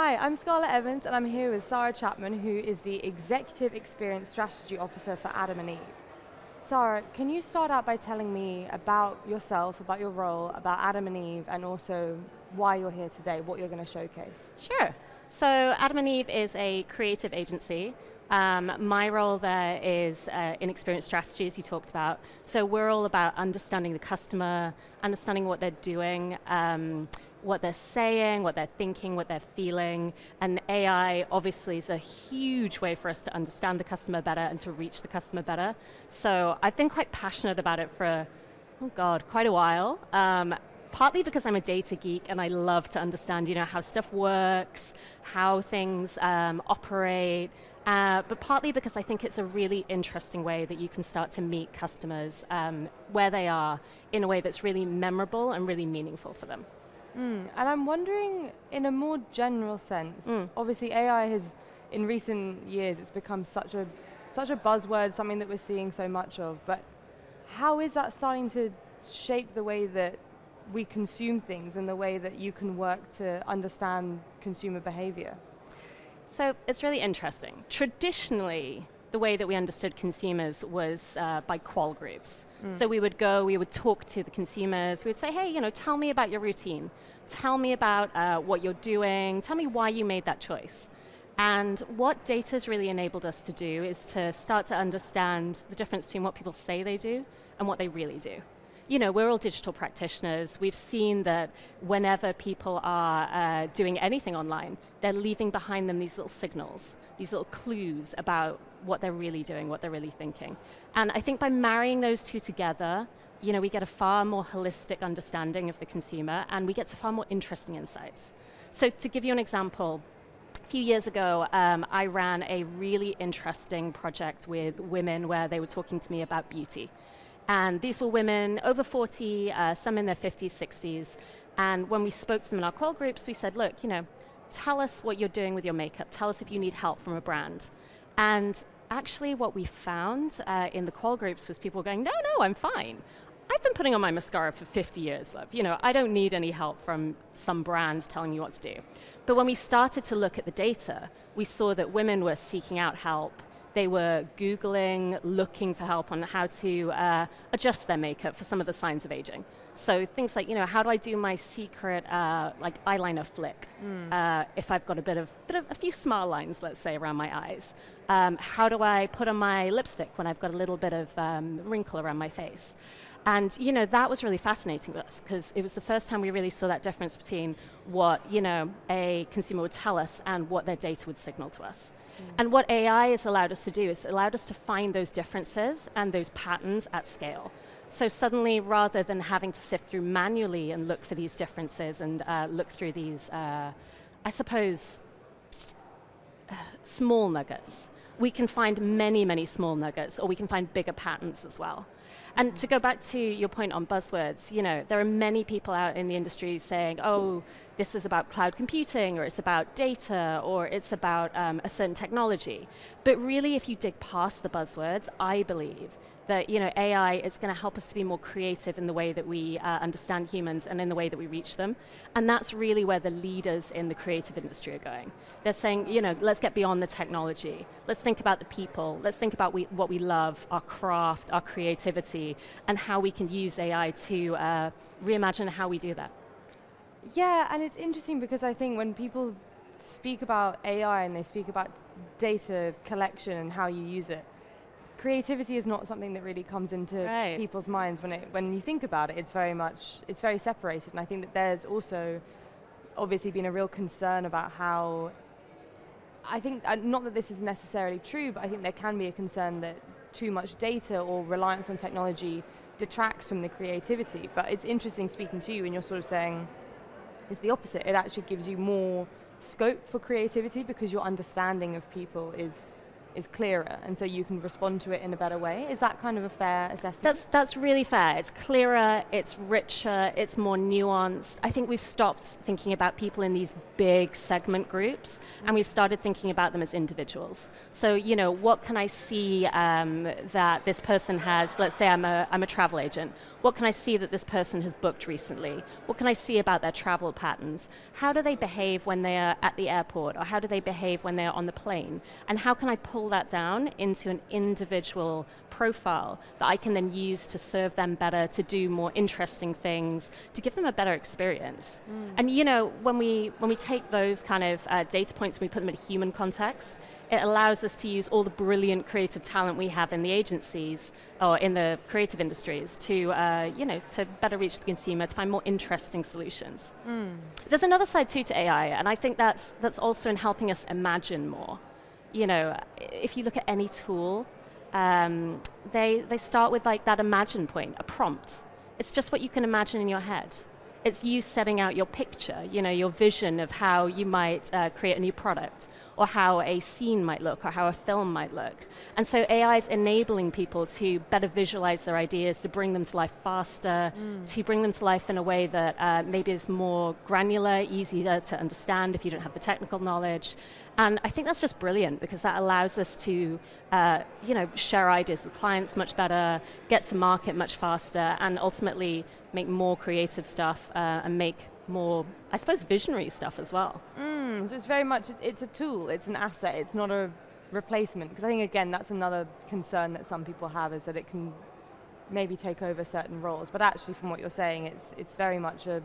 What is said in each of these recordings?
Hi, I'm Scarlett Evans and I'm here with Sara Chapman who is the Executive Experience Strategy Officer for Adam and Eve. Sara, can you start out by telling me about yourself, about your role, about Adam and Eve, and also why you're here today, what you're going to showcase? Sure. So Adam and Eve is a creative agency. Um, my role there is uh, in experience strategy, as you talked about. So we're all about understanding the customer, understanding what they're doing, um, what they're saying, what they're thinking, what they're feeling. And AI obviously is a huge way for us to understand the customer better and to reach the customer better. So I've been quite passionate about it for, oh God, quite a while. Um, partly because I'm a data geek and I love to understand, you know, how stuff works, how things um, operate, uh, but partly because I think it's a really interesting way that you can start to meet customers um, where they are in a way that's really memorable and really meaningful for them. Mm, and I'm wondering, in a more general sense, mm. obviously AI has, in recent years, it's become such a, such a buzzword, something that we're seeing so much of, but how is that starting to shape the way that we consume things and the way that you can work to understand consumer behavior? So it's really interesting. Traditionally, the way that we understood consumers was uh, by qual groups. Mm. So we would go, we would talk to the consumers, we would say, hey, you know, tell me about your routine. Tell me about uh, what you're doing. Tell me why you made that choice. And what data has really enabled us to do is to start to understand the difference between what people say they do and what they really do you know, we're all digital practitioners. We've seen that whenever people are uh, doing anything online, they're leaving behind them these little signals, these little clues about what they're really doing, what they're really thinking. And I think by marrying those two together, you know, we get a far more holistic understanding of the consumer and we get to far more interesting insights. So to give you an example, a few years ago, um, I ran a really interesting project with women where they were talking to me about beauty. And these were women over 40, uh, some in their 50s, 60s. And when we spoke to them in our qual groups, we said, look, you know, tell us what you're doing with your makeup. Tell us if you need help from a brand. And actually what we found uh, in the qual groups was people going, no, no, I'm fine. I've been putting on my mascara for 50 years, love. You know, I don't need any help from some brand telling me what to do. But when we started to look at the data, we saw that women were seeking out help they were Googling, looking for help on how to uh, adjust their makeup for some of the signs of aging. So things like, you know, how do I do my secret uh, like eyeliner flick mm. uh, if I've got a bit of, bit of, a few small lines, let's say, around my eyes? Um, how do I put on my lipstick when I've got a little bit of um, wrinkle around my face? And you know that was really fascinating to us because it was the first time we really saw that difference between what you know a consumer would tell us and what their data would signal to us. Mm. And what AI has allowed us to do is allowed us to find those differences and those patterns at scale. So suddenly, rather than having to sift through manually and look for these differences and uh, look through these, uh, I suppose, uh, small nuggets, we can find many, many small nuggets, or we can find bigger patterns as well. And to go back to your point on buzzwords, you know, there are many people out in the industry saying, oh, this is about cloud computing, or it's about data, or it's about um, a certain technology. But really, if you dig past the buzzwords, I believe that you know, AI is going to help us to be more creative in the way that we uh, understand humans and in the way that we reach them. And that's really where the leaders in the creative industry are going. They're saying, you know, let's get beyond the technology. Let's think about the people. Let's think about we, what we love, our craft, our creativity, and how we can use AI to uh, reimagine how we do that. Yeah, and it's interesting because I think when people speak about AI and they speak about data collection and how you use it, creativity is not something that really comes into right. people's minds when it when you think about it. It's very much it's very separated, and I think that there's also obviously been a real concern about how. I think uh, not that this is necessarily true, but I think there can be a concern that too much data or reliance on technology detracts from the creativity. But it's interesting speaking to you, and you're sort of saying it's the opposite. It actually gives you more scope for creativity because your understanding of people is is clearer, and so you can respond to it in a better way. Is that kind of a fair assessment? That's that's really fair. It's clearer, it's richer, it's more nuanced. I think we've stopped thinking about people in these big segment groups, and we've started thinking about them as individuals. So you know, what can I see um, that this person has? Let's say I'm a I'm a travel agent. What can I see that this person has booked recently? What can I see about their travel patterns? How do they behave when they are at the airport, or how do they behave when they're on the plane? And how can I pull that down into an individual profile that I can then use to serve them better, to do more interesting things, to give them a better experience. Mm. And you know, when we when we take those kind of uh, data points and we put them in a human context, it allows us to use all the brilliant creative talent we have in the agencies or in the creative industries to, uh, you know, to better reach the consumer, to find more interesting solutions. Mm. There's another side too to AI, and I think that's that's also in helping us imagine more you know, if you look at any tool, um, they, they start with like that imagine point, a prompt. It's just what you can imagine in your head. It's you setting out your picture, you know, your vision of how you might uh, create a new product or how a scene might look or how a film might look. And so AI is enabling people to better visualize their ideas, to bring them to life faster, mm. to bring them to life in a way that uh, maybe is more granular, easier to understand if you don't have the technical knowledge. And I think that's just brilliant because that allows us to, uh, you know, share ideas with clients much better, get to market much faster, and ultimately make more creative stuff uh, and make more, I suppose, visionary stuff as well. Mm, Mm, so it's very much, it's, it's a tool, it's an asset, it's not a replacement. Because I think, again, that's another concern that some people have is that it can maybe take over certain roles. But actually, from what you're saying, it's, it's very much a,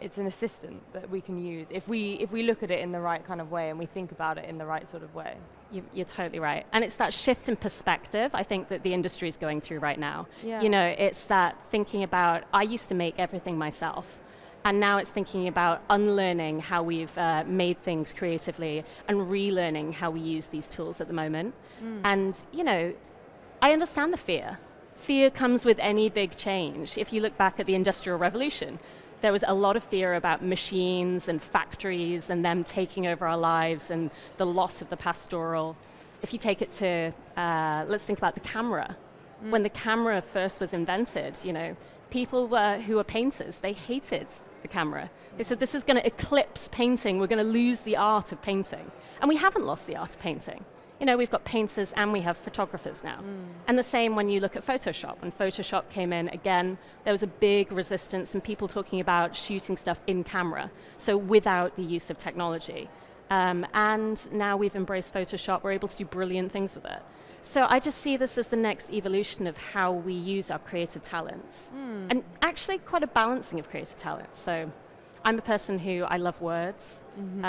it's an assistant that we can use if we, if we look at it in the right kind of way and we think about it in the right sort of way. You, are totally right. And it's that shift in perspective, I think, that the industry is going through right now. Yeah. You know, it's that thinking about, I used to make everything myself and now it's thinking about unlearning how we've uh, made things creatively and relearning how we use these tools at the moment. Mm. And, you know, I understand the fear. Fear comes with any big change. If you look back at the Industrial Revolution, there was a lot of fear about machines and factories and them taking over our lives and the loss of the pastoral. If you take it to, uh, let's think about the camera. Mm. When the camera first was invented, you know, people were, who were painters, they hated the camera. They said this is going to eclipse painting, we're going to lose the art of painting. And we haven't lost the art of painting. You know, we've got painters and we have photographers now. Mm. And the same when you look at Photoshop. When Photoshop came in, again, there was a big resistance and people talking about shooting stuff in camera, so without the use of technology. Um, and now we've embraced Photoshop, we're able to do brilliant things with it. So I just see this as the next evolution of how we use our creative talents. Mm. And actually quite a balancing of creative talents. So I'm a person who, I love words. Mm-hmm. Uh,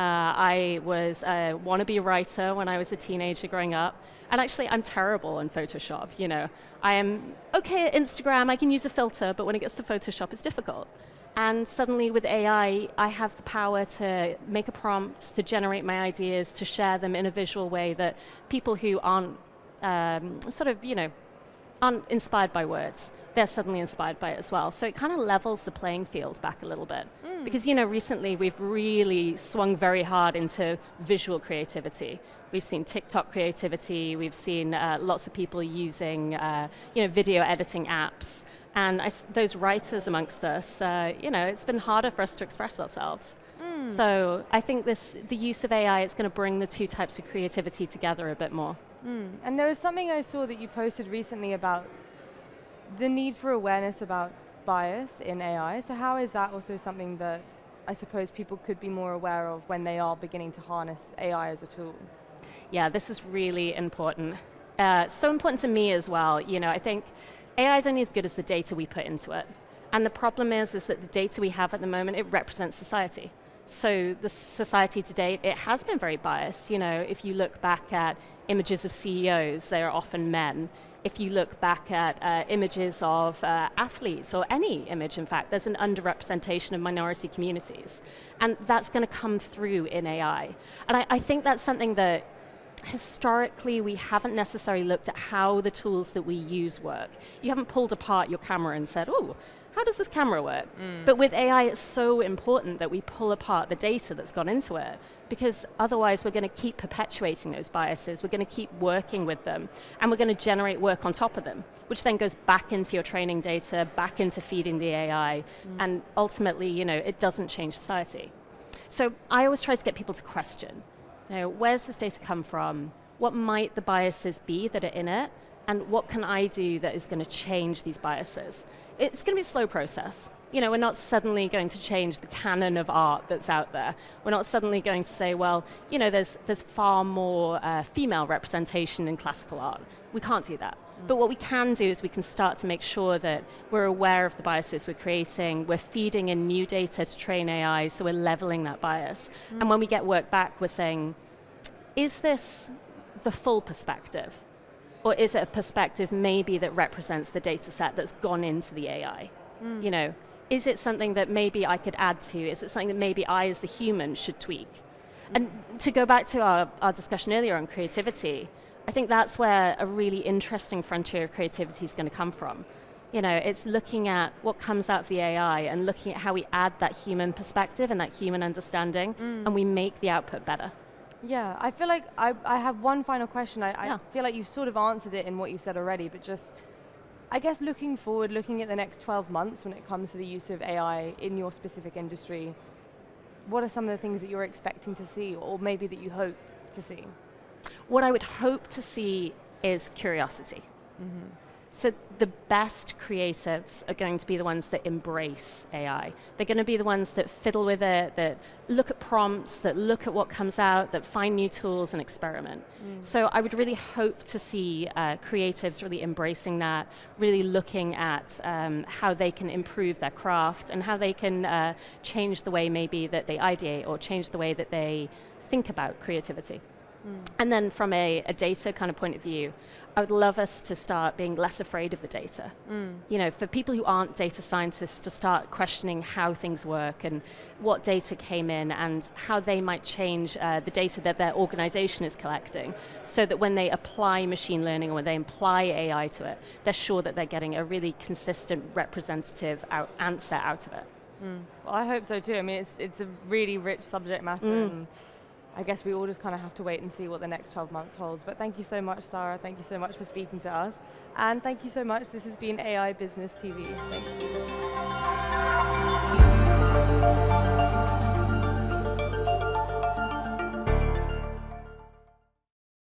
I was a wannabe writer when I was a teenager growing up. And actually, I'm terrible in Photoshop. You know, I am okay at Instagram, I can use a filter, but when it gets to Photoshop, it's difficult. And suddenly with AI, I have the power to make a prompt, to generate my ideas, to share them in a visual way that people who aren't um, sort of, you know, aren't inspired by words, they're suddenly inspired by it as well. So it kind of levels the playing field back a little bit. Mm. Because, you know, recently we've really swung very hard into visual creativity. We've seen TikTok creativity, we've seen uh, lots of people using, uh, you know, video editing apps. And I, those writers amongst us, uh, you know, it's been harder for us to express ourselves. Mm. So I think this, the use of AI is going to bring the two types of creativity together a bit more. Mm. And there was something I saw that you posted recently about the need for awareness about bias in AI. So how is that also something that I suppose people could be more aware of when they are beginning to harness AI as a tool? Yeah, this is really important. Uh, so important to me as well. You know, I think AI is only as good as the data we put into it. And the problem is, is that the data we have at the moment, it represents society. So the society to date, it has been very biased. You know, if you look back at images of CEOs, they are often men. If you look back at uh, images of uh, athletes, or any image in fact, there's an underrepresentation of minority communities. And that's going to come through in AI. And I, I think that's something that historically we haven't necessarily looked at how the tools that we use work. You haven't pulled apart your camera and said, oh, how does this camera work? Mm. But with AI, it's so important that we pull apart the data that's gone into it because otherwise we're going to keep perpetuating those biases. We're going to keep working with them and we're going to generate work on top of them, which then goes back into your training data, back into feeding the AI, mm. and ultimately, you know, it doesn't change society. So I always try to get people to question, you know, where's this data come from? What might the biases be that are in it? And what can I do that is going to change these biases? It's going to be a slow process. You know, we're not suddenly going to change the canon of art that's out there. We're not suddenly going to say, well, you know, there's, there's far more uh, female representation in classical art. We can't do that. Mm. But what we can do is we can start to make sure that we're aware of the biases we're creating, we're feeding in new data to train AI, so we're leveling that bias. Mm. And when we get work back, we're saying, is this the full perspective? Or is it a perspective maybe that represents the data set that's gone into the AI? Mm. You know, is it something that maybe I could add to? Is it something that maybe I as the human should tweak? Mm. And to go back to our, our discussion earlier on creativity, I think that's where a really interesting frontier of creativity is going to come from. You know, it's looking at what comes out of the AI and looking at how we add that human perspective and that human understanding, mm. and we make the output better. Yeah, I feel like I, I have one final question. I, yeah. I feel like you've sort of answered it in what you've said already, but just, I guess looking forward, looking at the next 12 months when it comes to the use of AI in your specific industry, what are some of the things that you're expecting to see, or maybe that you hope to see? What I would hope to see is curiosity. Mm-hmm. So the best creatives are going to be the ones that embrace AI. They're going to be the ones that fiddle with it, that look at prompts, that look at what comes out, that find new tools and experiment. Mm. So I would really hope to see uh, creatives really embracing that, really looking at um, how they can improve their craft and how they can uh, change the way maybe that they ideate or change the way that they think about creativity. Mm. And then from a, a, data kind of point of view, I would love us to start being less afraid of the data. Mm. You know, for people who aren't data scientists to start questioning how things work and what data came in and how they might change uh, the data that their organization is collecting so that when they apply machine learning or when they apply AI to it, they're sure that they're getting a really consistent representative out answer out of it. Mm. Well, I hope so too. I mean, it's, it's a really rich subject matter mm. I guess we all just kind of have to wait and see what the next 12 months holds. But thank you so much, Sara. Thank you so much for speaking to us. And thank you so much. This has been AI Business TV. Thank you.